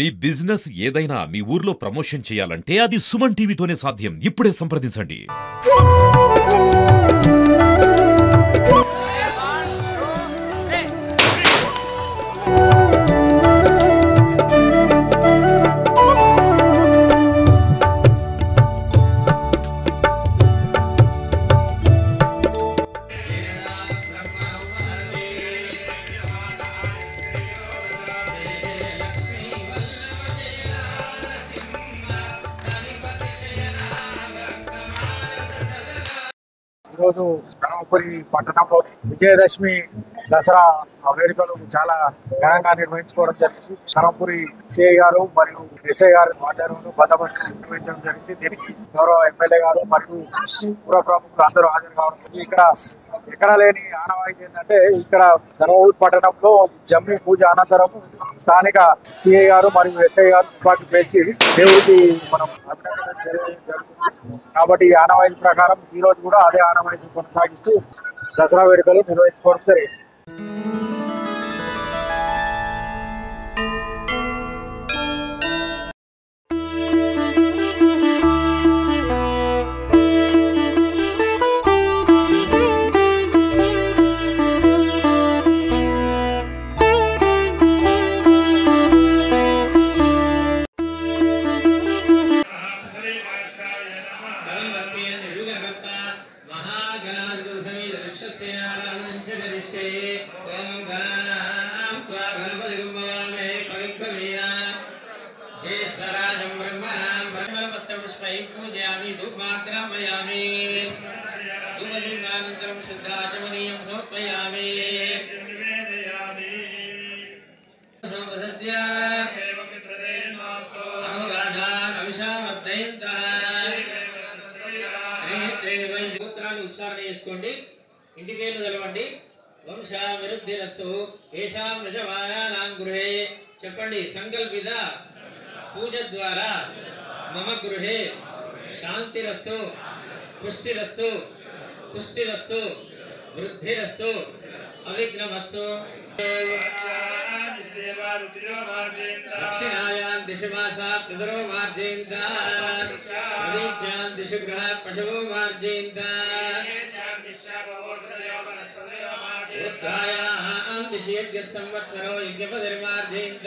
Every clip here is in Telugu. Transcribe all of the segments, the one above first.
మీ బిజినెస్ ఏదైనా మీ ఊర్లో ప్రమోషన్ చేయాలంటే అది సుమన్ టీవీతోనే సాధ్యం. ఇప్పుడే సంప్రదించండి. రోజు ధర్మపురి పట్టణంలోని విజయదశమి దసరా వేడుకలు చాలా ఘనంగా నిర్వహించుకోవడం జరిగింది. ధర్మపురి సిఐ గారు మరియు ఎస్ఐ గారు ఆధ్వర్యంలో బందోబస్తు నిర్వహించడం జరిగింది. దీనికి గౌరవ ఎమ్మెల్యే గారు మరియు పుర ప్రముఖులు అందరూ హాజరు కావడం ఇక్కడ ఎక్కడ లేని ఆనవాయితీ ఏంటంటే ఇక్కడ ధర్మపురి పట్టణంలో జమ్మి పూజ అనంతరం స్థానిక సిఐ గారు మరియు ఎస్ఐ గారు పాటు పేర్చి దేవుడికి మనం అభినందన జరుగుతుంది. కాబట్టి ఈ ఆనవాయితీ ప్రకారం ఈ రోజు కూడా అదే ఆనవాయితీ కొనసాగిస్తూ దసరా వేడుకలు నిర్వహించుకోవడం జరిగింది. జ్యేష్ఠరాజం బ్రహ్మణాం బ్రహ్మణపత్రపుష్పై పూజయామి ధూపాగ్రామయామి ధూపదీపానంతరం శుద్ధాచమనీయం సమర్పయామి. సోపసద్య ఉచ్చారణ చేసుకోండి. ఇంటి పేర్లు తెలవండి. వంశాభివృద్ధిరస్తు ఏషాం యజమానానాం గృహే. చెప్పండి సంకల్పిత पूजद्वारा मम गृह शांतिरस्तु पुष्टिरस्तु, तुष्टिरस्तु, वृद्धिरस्तु, अविघ्नमस्तु। दक्षिणायां दिशमासा पितरो मार्जयन्त प्रदीच्यां पशवो मार्जयन्त उत्थायां दिशि यज्ञसंवत्सरो यज्ञपतिर्मार्जयन्त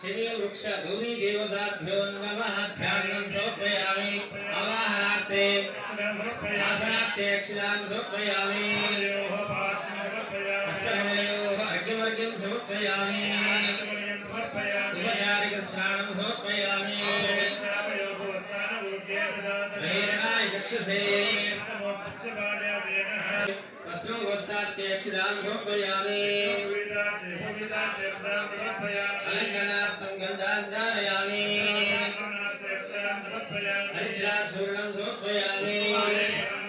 शनिवृक्ष गौरी देवताभ्यो नमः ध्यानं समर्पयामि। आवाहनार्थे आसनार्थे अक्षितां समर्पयामि। हस्तकमलयोः अर्घ्यमर्घ्यं समर्पयामि। उपचारिकस्नानं समर्पयामि। प्रेरणाय चक्षुषे। वसाते अक्षराम भयामे अलंकरणार्थं गन्धान् धारयामि। हरिद्रा सूर्णं समर्पयामि।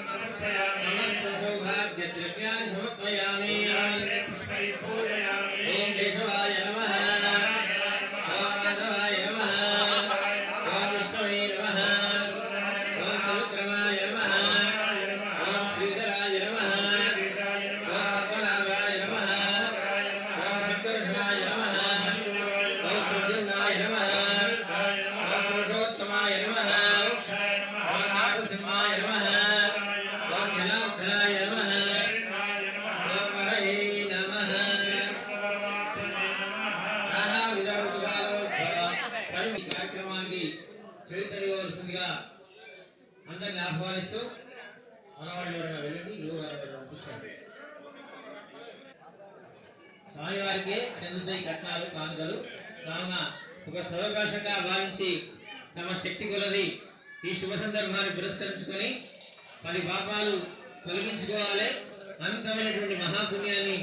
మనవాళ్ళు ఎవరైనా వెళ్ళండి యువ పంపించండి. స్వామివారికి చెందుతాయి కట్నాలు కానుకలు కావున ఒక సదవకాశంగా భావించి తమ శక్తి కొలది ఈ శుభ సందర్భాన్ని పురస్కరించుకొని పది పాపాలు తొలగించుకోవాలి. అనంతమైనటువంటి మహాపుణ్యాన్ని